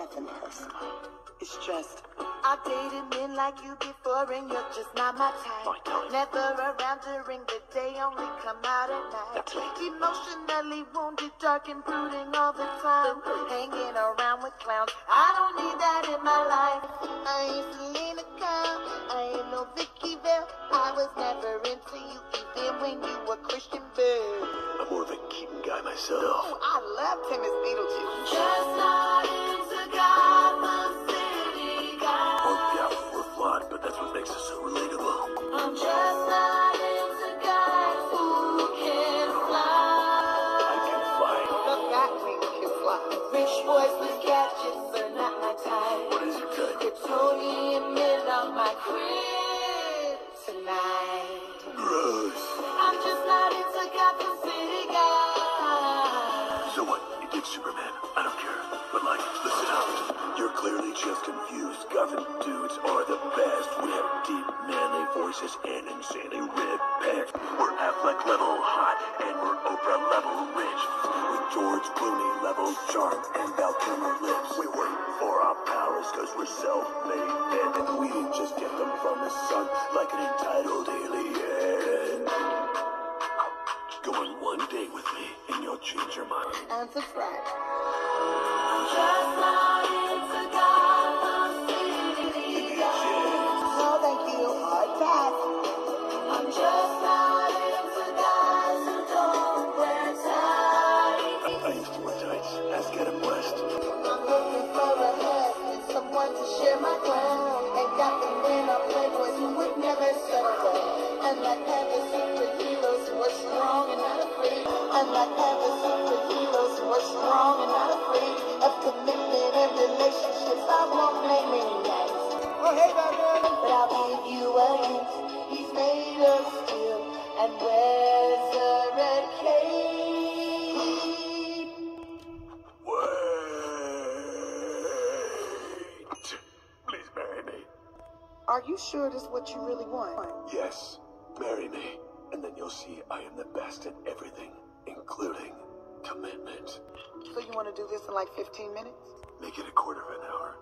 nothing personal. It's just I've dated men like you before, and you're just not my type. My type. Never around during the day, only come out at night. Emotionally wounded, dark and brooding all the time. Hanging around with clowns. I don't need that in my life. I ain't Selina Kyle. I ain't no Vicki Vale. I was never into you, even when you were Christian Bale. I'm more of a Keaton guy myself. Oh, I love Timmy's Beetlejuice. And insanely ripped pecs. We're Affleck level hot and we're Oprah level rich. With George Clooney level charm and Val Kilmer lips. We work for our powers cause we're self-made men. And we didn't just get them from the sun like an entitled alien. Go on one day with me and you'll change your mind. And subscribe. Afraid. Unlike other superheroes who are strong and not afraid of commitment and relationships. I won't name any names. Oh, hey, baby. But I'll give you a hint. He's made of steel and wears a red cape. Wait. Please marry me. Are you sure this is what you really want? Yes, marry me. And then you'll see I am the best at everything, including commitment. So you want to do this in like 15 minutes? Make it a quarter of an hour.